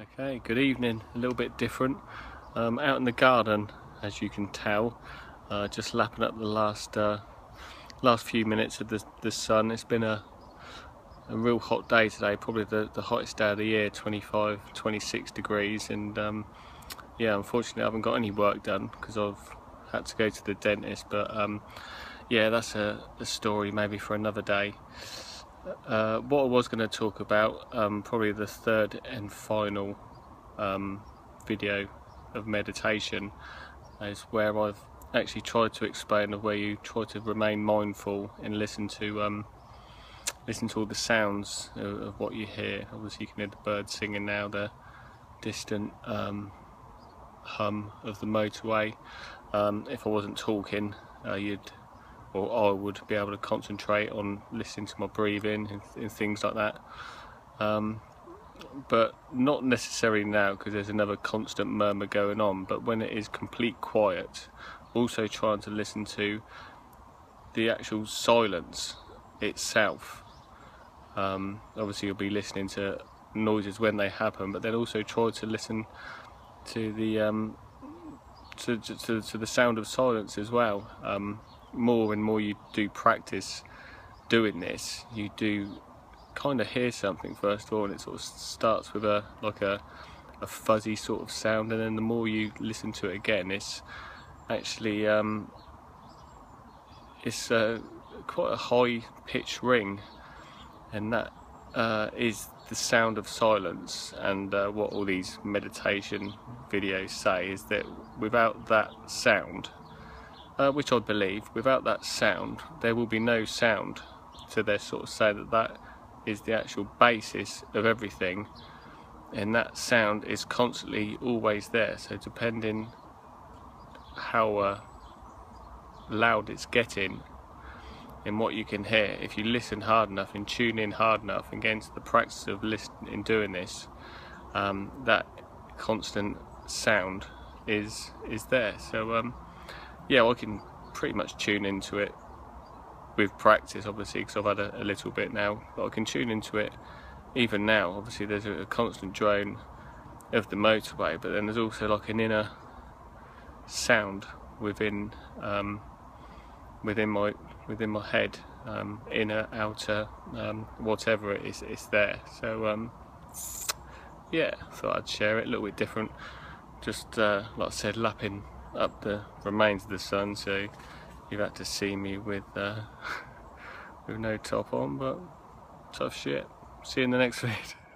Okay, good evening. A little bit different. Um, out in the garden, as you can tell, uh, just lapping up the last uh, last few minutes of the, the sun. It's been a, a real hot day today, probably the, the hottest day of the year, 25, 26 degrees. And um, yeah, unfortunately, I haven't got any work done because I've had to go to the dentist. But um, yeah, that's a, a story maybe for another day. Uh, what I was going to talk about, um, probably the third and final um, video of meditation, is where I've actually tried to explain of where you try to remain mindful and listen to um, listen to all the sounds of, of, what you hear. Obviously, you can hear the birds singing now, the distant um, hum of the motorway. Um, if I wasn't talking, uh, you'd or I would be able to concentrate on listening to my breathing and, and things like that. Um, but not necessarily now because there's another constant murmur going on. But when it is complete quiet, also trying to listen to the actual silence itself. Um, obviously, you'll be listening to noises when they happen, but then also try to listen to the um, to, to, to, the sound of silence as well. Um, more and more you do practice doing this, you do kind of hear something first of all, and it sort of starts with a like a, a fuzzy sort of sound, and then the more you listen to it again, it's actually um, it's uh, quite a high pitch ring, and that uh, is the sound of silence. And uh, what all these meditation videos say is that without that sound, uh, which I believe, without that sound, there will be no sound. So they sort of say that that is the actual basis of everything, and that sound is constantly always there. So depending how uh, loud it's getting and what you can hear, if you listen hard enough and tune in hard enough and get into the practice of listening and doing this, um, that constant sound is is there. So um, yeah, well, I can pretty much tune into it with practice, obviously, because I've had a, a, little bit now. But I can tune into it even now. Obviously, there's a, a constant drone of the motorway, but then there's also like an inner sound within um, within my within my head, um, inner, outer, um, whatever it is, it's there. So um, yeah, thought I'd share it a little bit different. Just uh, like I said, lapping up the remains of the sun so you've had to see me with uh, with no top on but tough shit. See you in the next video